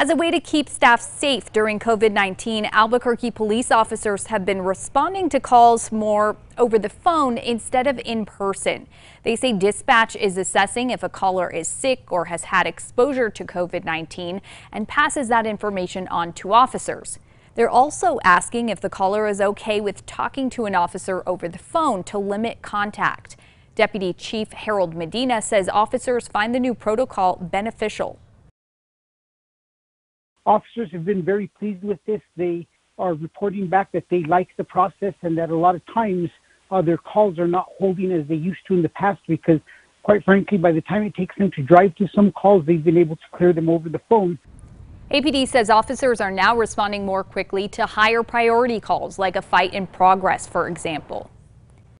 As a way to keep staff safe during COVID-19, Albuquerque police officers have been responding to calls more over the phone instead of in person. They say dispatch is assessing if a caller is sick or has had exposure to COVID-19 and passes that information on to officers. They're also asking if the caller is okay with talking to an officer over the phone to limit contact. Deputy Chief Harold Medina says officers find the new protocol beneficial officers have been very pleased with this. They are reporting back that they like the process and that a lot of times uh, their calls are not holding as they used to in the past because, quite frankly, by the time it takes them to drive to some calls, they've been able to clear them over the phone. APD says officers are now responding more quickly to higher priority calls like a fight in progress, for example.